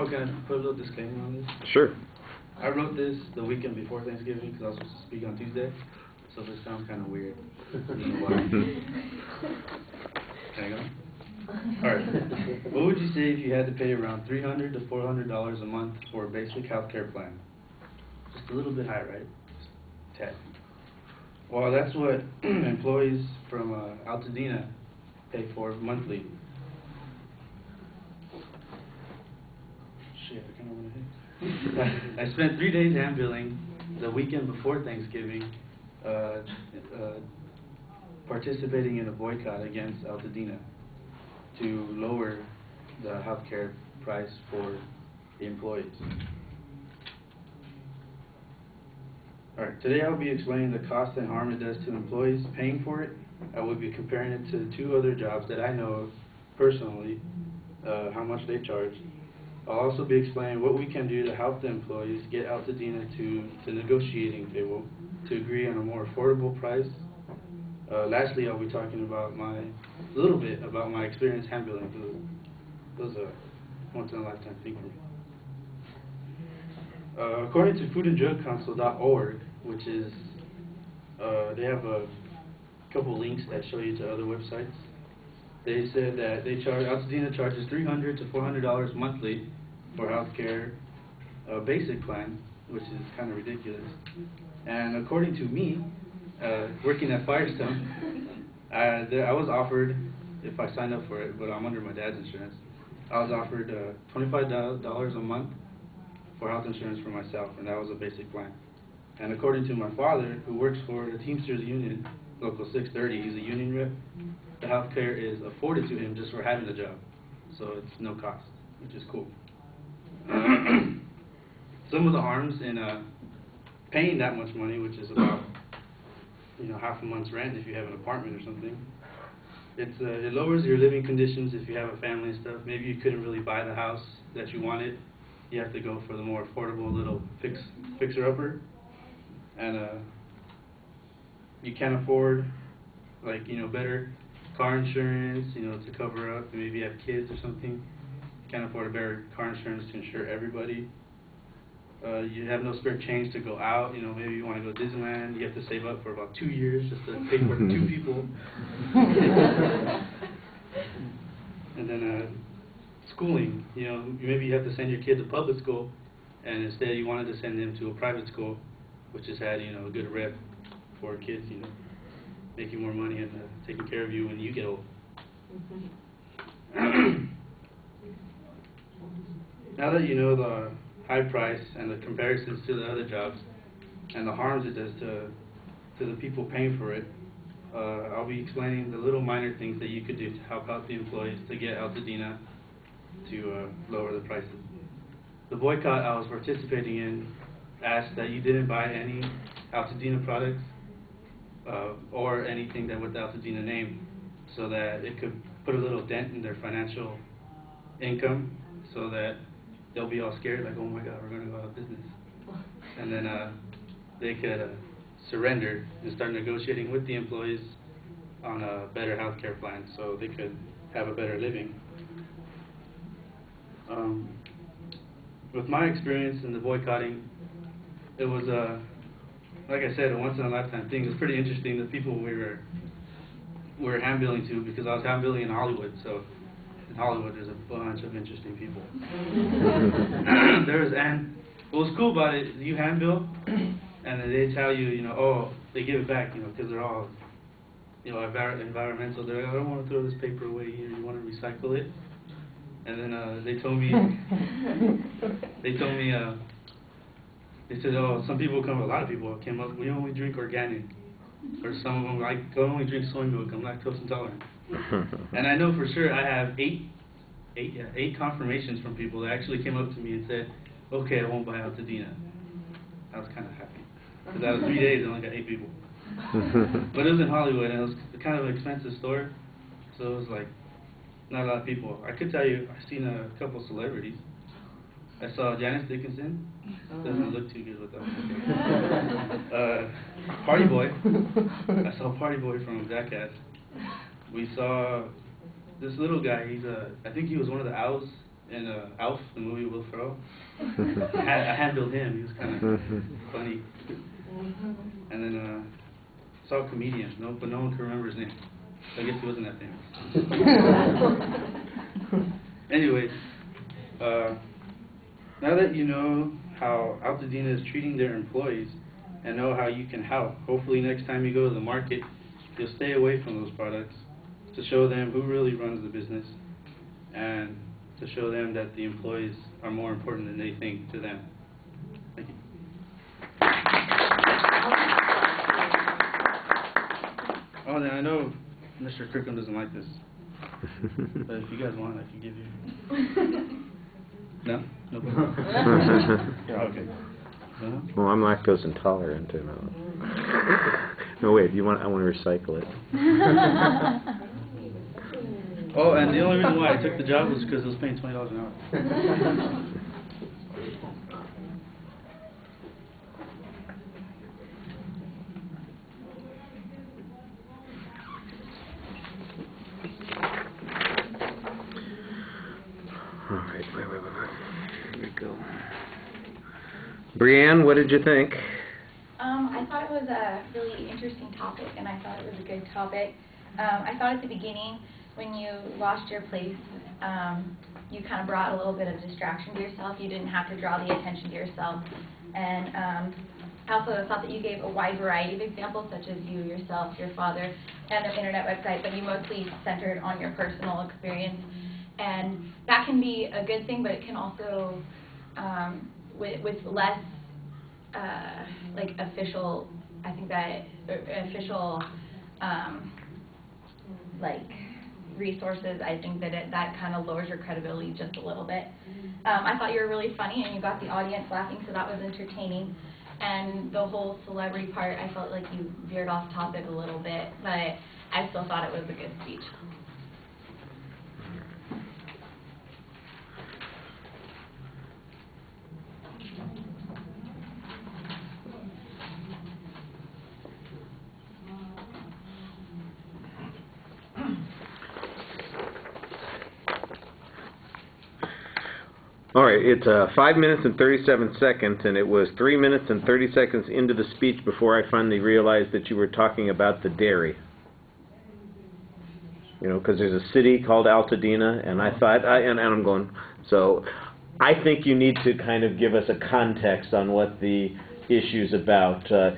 Oh, can I put a little disclaimer on this? Sure. I wrote this the weekend before Thanksgiving because I was supposed to speak on Tuesday, so this sounds kind of weird. I don't know why. Can I go? Alright, what would you say if you had to pay around three hundred to four hundred dollars a month for a basic health care plan? Just a little bit high, right? Just Tad. Well, that's what employees from uh, Alta Dena pay for monthly. I spent three days handbilling the weekend before Thanksgiving, uh, uh, participating in a boycott against Alta Dena to lower the healthcare price for the employees. Alright, today I'll be explaining the cost and harm it does to employees paying for it. I will be comparing it to two other jobs that I know of personally, uh, how much they charge. I'll also be explaining what we can do to help the employees get Alta Dena to the negotiating table to agree on a more affordable price. Uh, lastly, I'll be talking about my, a little bit about my experience handling, because it was a once-in-a-lifetime thing for me. Uh, according to foodanddrugcouncil.org, which is, uh, they have a couple links that show you to other websites. They said that they charge, Alta Dena charges three hundred to four hundred dollars monthly for healthcare, uh, basic plan, which is kind of ridiculous. And according to me, uh, working at Firestone, uh, there, I was offered, if I signed up for it, but I'm under my dad's insurance, I was offered uh, twenty-five dollars a month for health insurance for myself, and that was a basic plan. And according to my father, who works for the Teamsters Union, Local 630, he's a union rep, the health care is afforded to him just for having the job. So it's no cost, which is cool. Some of the harms in uh, paying that much money, which is about you know half a month's rent if you have an apartment or something. It's uh, it lowers your living conditions if you have a family and stuff. Maybe you couldn't really buy the house that you wanted. You have to go for the more affordable little fix fixer upper, and uh, you can't afford like you know better car insurance, you know to cover up. Maybe you have kids or something. You can't afford a better car insurance to insure everybody. Uh, you have no spare change to go out. You know, maybe you want to go to Disneyland. You have to save up for about two years just to pay for two people. and then uh, schooling. You know, maybe you have to send your kid to public school, and instead you wanted to send them to a private school, which has had you know a good rep for kids. You know, making more money and uh, taking care of you when you get old. now that you know the high price and the comparisons to the other jobs and the harms it does to to the people paying for it, uh, I'll be explaining the little minor things that you could do to help out the employees to get Alta Dena to uh, lower the prices. The boycott I was participating in asked that you didn't buy any Alta Dena products uh, or anything that with the Alta Dena name so that it could put a little dent in their financial income so that they'll be all scared like, oh my god, we're going to go out of business. And then uh, they could uh, surrender and start negotiating with the employees on a better health care plan so they could have a better living. Um, with my experience in the boycotting, it was a, like I said, a once in a lifetime thing. It was pretty interesting. The people we were we were handbilling to because I was handbilling in Hollywood, so in Hollywood there's a bunch of interesting people. there was and what was cool about it, you handbill, and then they tell you, you know, oh, they give it back, you know, because they're all, you know, envir- environmental. They're like, I don't want to throw this paper away here. You want to recycle it? And then uh, they told me, they told me, uh, they said, oh, some people come, a lot of people came up, we only drink organic. Or some of them, I only drink soy milk, I'm lactose intolerant. and I know for sure I have eight, eight, yeah, eight confirmations from people that actually came up to me and said, okay, I won't buy Alta Dena. I was kind of happy. Because out of three days, I only got eight people. but it was in Hollywood, and it was kind of an expensive store, so it was like not a lot of people. I could tell you, I've seen a couple celebrities. I saw Janice Dickinson. Doesn't look too good with them. uh, Party Boy. I saw Party Boy from Jackass. We saw this little guy. He's a, I think he was one of the owls in uh, Elf, the movie Will Ferrell. I, I handled him. He was kind of funny. And then uh, saw a comedian, no, but no one can remember his name. So I guess he wasn't that famous. Anyways, uh, now that you know how Alta Dena is treating their employees and know how you can help, hopefully next time you go to the market, you'll stay away from those products to show them who really runs the business and to show them that the employees are more important than they think to them. Thank you. Oh, I know Mr. Kirkham doesn't like this, but if you guys want, I can give you. No? No? Okay. No? Well, I'm lactose intolerant, and, uh, no, wait, you want, I want to recycle it. Oh, and the only reason why I took the job was because it was paying twenty dollars an hour. All right, wait, wait, wait, wait. Here we go. Brianne, what did you think? Um, I thought it was a really interesting topic, and I thought it was a good topic. Um, I thought at the beginning, when you lost your place, um, you kind of brought a little bit of distraction to yourself. You didn't have to draw the attention to yourself. And um, I also thought that you gave a wide variety of examples, such as you, yourself, your father, and the internet website, but you mostly centered on your personal experience. And that can be a good thing, but it can also, um, with, with less uh, like official, I think that uh, official, um, like resources, I think that it, that kind of lowers your credibility just a little bit. Um, I thought you were really funny and you got the audience laughing, so that was entertaining. And the whole celebrity part, I felt like you veered off topic a little bit, but I still thought it was a good speech. All right, it's uh, five minutes and 37 seconds, and it was three minutes and 30 seconds into the speech before I finally realized that you were talking about the dairy. You know, because there's a city called Altadena, and I thought, I, and, and I'm going, so I think you need to kind of give us a context on what the issue's about. Uh,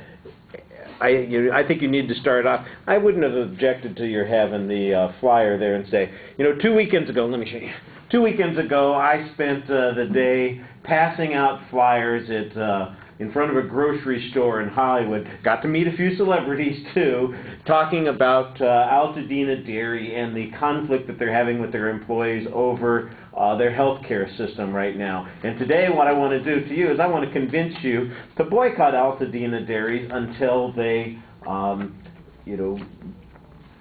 I, you, I think you need to start off. I wouldn't have objected to your having the uh, flyer there and say, you know, two weekends ago, let me show you. Two weekends ago, I spent uh, the day passing out flyers at uh, in front of a grocery store in Hollywood. Got to meet a few celebrities too, talking about uh, Alta Dena Dairy and the conflict that they're having with their employees over uh, their health care system right now. And today, what I want to do to you is I want to convince you to boycott Alta Dena Dairies until they, um, you know,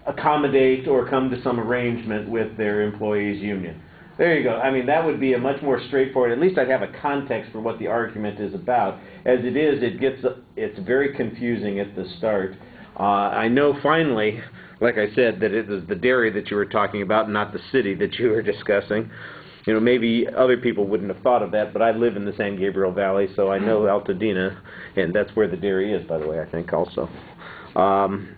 accommodate or come to some arrangement with their employees' union. There you go. I mean, that would be a much more straightforward. At least I'd have a context for what the argument is about. As it is, it gets it's very confusing at the start. Uh, I know finally, like I said, that it was the dairy that you were talking about, not the city that you were discussing. You know, maybe other people wouldn't have thought of that, but I live in the San Gabriel Valley, so I know Altadena, and that's where the dairy is, by the way. I think also. Um,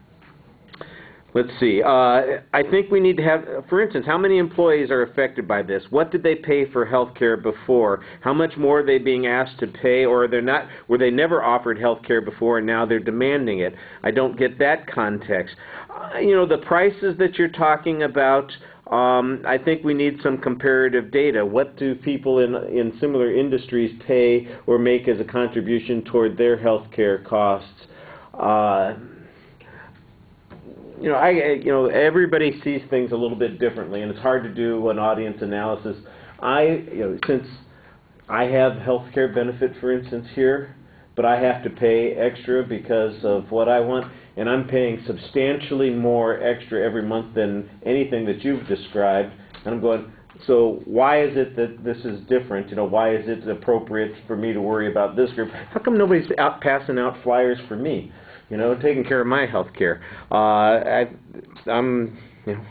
Let's see. Uh, I think we need to have, for instance, how many employees are affected by this? What did they pay for health care before? How much more are they being asked to pay, or are they not? Were they never offered health care before, and now they're demanding it? I don't get that context. Uh, you know, the prices that you're talking about. Um, I think we need some comparative data. What do people in in similar industries pay or make as a contribution toward their health care costs? Uh, you know, I, you know, everybody sees things a little bit differently, and it's hard to do an audience analysis. I, you know, since I have health care benefit, for instance, here, but I have to pay extra because of what I want, and I'm paying substantially more extra every month than anything that you've described, and I'm going, so why is it that this is different? You know, why is it appropriate for me to worry about this group? How come nobody's out passing out flyers for me? You know, taking care of my health care. Uh, I'm, you know,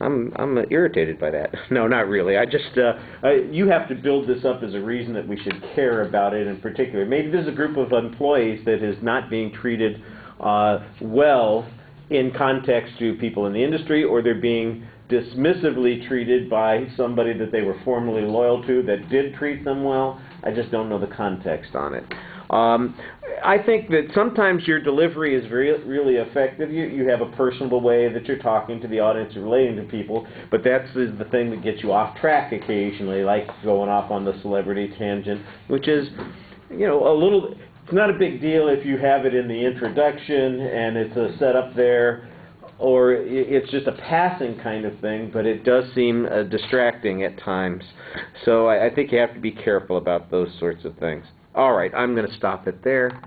I'm I'm irritated by that. No, not really. I just uh, I, you have to build this up as a reason that we should care about it in particular. Maybe there's a group of employees that is not being treated uh, well in context to people in the industry, or they're being dismissively treated by somebody that they were formerly loyal to that did treat them well. I just don't know the context on it. Um, I think that sometimes your delivery is very, really effective. You, you have a personable way that you're talking to the audience, relating to people, but that's the, the thing that gets you off track occasionally, like going off on the celebrity tangent, which is, you know, a little. It's not a big deal if you have it in the introduction and it's a setup there, or it's just a passing kind of thing, but it does seem uh, distracting at times. So I, I think you have to be careful about those sorts of things. All right, I'm going to stop it there.